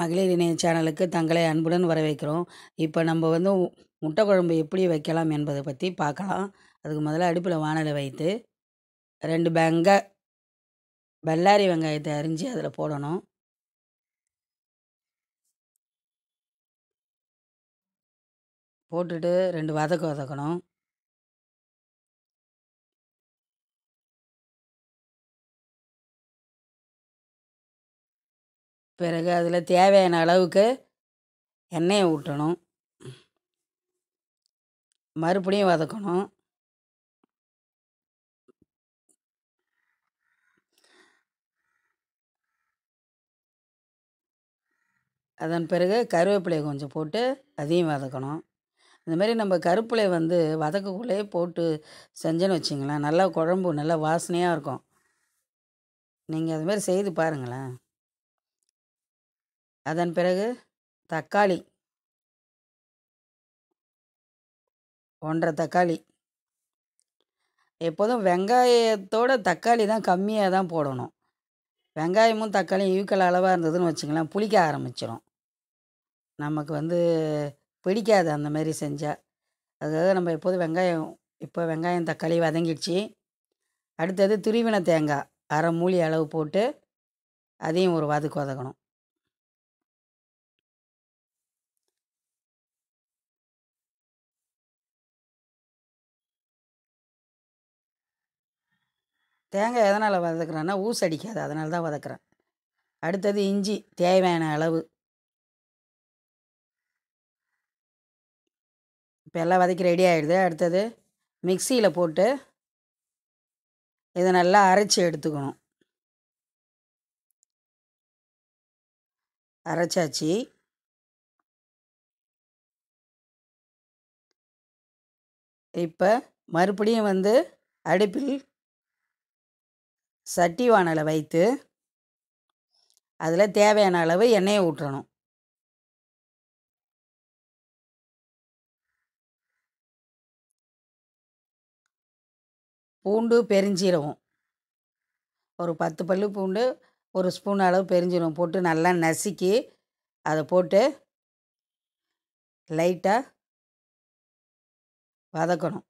மகளிர் இணைய சேனலுக்கு தங்களை அன்புடன் வரவேற்கிறோம். இப்போ நம்ம வந்து முட்டை குழம்பு எப்படி வைக்கலாம் என்பதை பற்றி பார்க்கலாம். அதுக்கு முதல்ல அடுப்பில் வானலை வைத்து ரெண்டு வெங்க பல்லாரி வெங்காயத்தை அரிஞ்சு அதில் போடணும். போட்டுட்டு ரெண்டு வதக்க வதக்கணும். பிறகு அதில் தேவையான அளவுக்கு எண்ணெயை ஊற்றணும் மறுபடியும் வதக்கணும். அதன் பிறகு கருவேப்பிலையை கொஞ்சம் போட்டு அதையும் வதக்கணும். இந்தமாரி நம்ம கருப்பிலை வந்து வதக்கக்குள்ளேயே போட்டு செஞ்சோன்னு வச்சிங்களேன் நல்லா குழம்பு நல்லா வாசனையாக இருக்கும். நீங்கள் அதுமாரி செய்து பாருங்களேன். அதன் பிறகு தக்காளி. ஒன்றரை தக்காளி. எப்போதும் வெங்காயத்தோட தக்காளி தான் கம்மியாக தான் போடணும். வெங்காயமும் தக்காளியும் ஈக்கல் அளவாக இருந்ததுன்னு வச்சுங்களேன் புளிக்க ஆரம்பிச்சிடும் நமக்கு வந்து பிடிக்காது அந்த மாதிரி செஞ்சால் அதுக்காக நம்ம எப்போதும் வெங்காயம் இப்போ வெங்காயம் தக்காளி வதங்கிடுச்சு. அடுத்தது துருவின தேங்காய் அரை மூலி அளவு போட்டு அதையும் ஒரு வதக்கு வதக்கணும். தேங்காய் எதனால் வதக்குறேன்னா ஊசு அடிக்காது. அதனால தான் வதக்குறேன். அடுத்தது இஞ்சி தேவையான அளவு. இப்போ எல்லாம் வதக்கி ரெடி ஆகிடுது அடுத்தது மிக்சியில் போட்டு இதை நல்லா அரைச்சி எடுத்துக்கணும். அரைச்சாச்சு. இப்போ மறுபடியும் வந்து அடுப்பில் சட்டி வானலை வைத்து அதில் தேவையான அளவு எண்ணெயை ஊற்றணும். பூண்டு பெருஞ்சீரகம் ஒரு பத்து பல்லு பூண்டு ஒரு ஸ்பூன் அளவு பெருஞ்சீரகம் போட்டு நல்லா நசுக்கி அதை போட்டு லைட்டாக வதக்கணும்.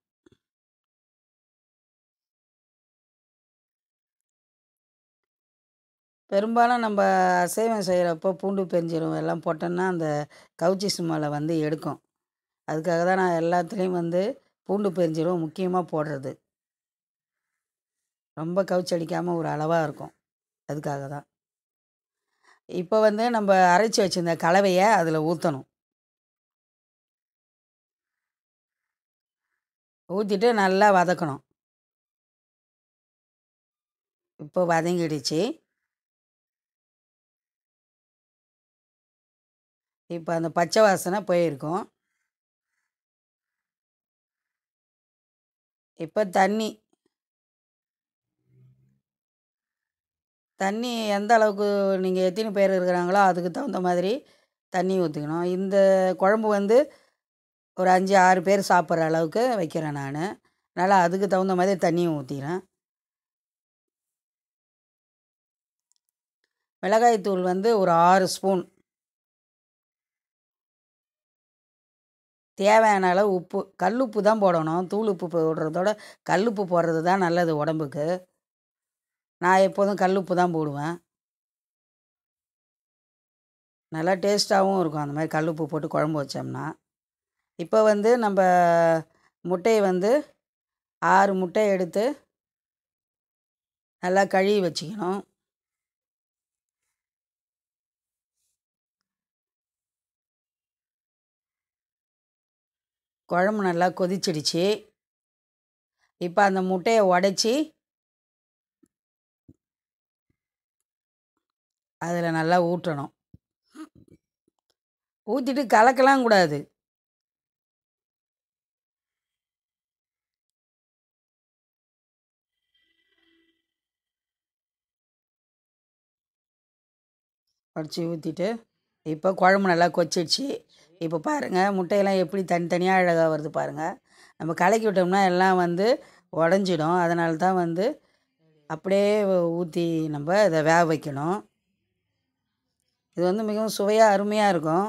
பெரும்பாலும் நம்ம அசைவம் செய்கிறப்போ பூண்டு பெருஞ்சீரகம் எல்லாம் போட்டோன்னா அந்த கவுச்சி ஸ்மெல்லை வந்து எடுக்கும். அதுக்காக தான் நான் எல்லாத்துலேயும் வந்து பூண்டு பெருஞ்சீரகம் முக்கியமாக போடுறது. ரொம்ப கவுச்சி அடிக்காமல் ஒரு அளவாக இருக்கும். அதுக்காக தான். இப்போ வந்து நம்ம அரைச்சி வச்சிருந்த கலவையை அதில் ஊற்றணும் ஊற்றிட்டு நல்லா வதக்கணும். இப்போ வதங்கிடுச்சு. இப்போ அந்த பச்சை வாசனை போயிருக்கும். இப்போ தண்ணி. தண்ணி எந்த அளவுக்கு நீங்கள் எத்தனை பேர் இருக்கிறாங்களோ அதுக்கு தகுந்த மாதிரி தண்ணி ஊற்றிக்கணும் இந்த குழம்பு வந்து ஒரு அஞ்சு ஆறு பேர் சாப்பிட்ற அளவுக்கு வைக்கிறேன் நான். அதனால் அதுக்கு தகுந்த மாதிரி தண்ணியும் ஊற்றிக்கிறேன் மிளகாய்த்தூள் வந்து ஒரு ஆறு ஸ்பூன். தேவையான அளவு உப்பு கல் உப்பு தான் போடணும். தூள் உப்பு போடுறதோட கல் உப்பு போடுறது தான் நல்லது உடம்புக்கு. நான் எப்போதும் கல் உப்பு தான் போடுவேன். நல்லா டேஸ்ட்டாகவும் இருக்கும். அந்த மாதிரி கல் உப்பு போட்டு குழம்பு வச்சோம்னா. இப்போ வந்து நம்ம முட்டையை வந்து ஆறு முட்டையை எடுத்து நல்லா கழுவி வச்சுக்கணும். குழம்பு நல்லா கொதிச்சிடுச்சு. இப்போ அந்த முட்டையை உடச்சி அதில் நல்லா ஊற்றணும் ஊற்றிட்டு கலக்கலாம் கூடாது. உடச்சி ஊற்றிட்டு இப்போ குழம்பு நல்லா கொச்சிடுச்சு இப்போ பாருங்கள் முட்டையெல்லாம் எப்படி தனித்தனியாக அழகாக வருது பாருங்கள் நம்ம கலக்கி விட்டோம்னா எல்லாம் வந்து உடஞ்சிடும். அதனால தான் வந்து அப்படியே ஊற்றி நம்ம இதை வேக வைக்கணும். இது வந்து மிகவும் சுவையாக அருமையாக இருக்கும்.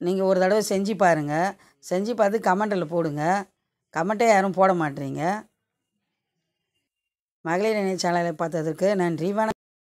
நீங்கள் ஒரு தடவை செஞ்சு பாருங்கள் செஞ்சு பார்த்து கமெண்டில் போடுங்க. கமெண்ட்டே யாரும் போட மாட்டேறீங்க மகளிர் இணைய சேனலை பார்த்ததற்கு நன்றி. வணக்கம்.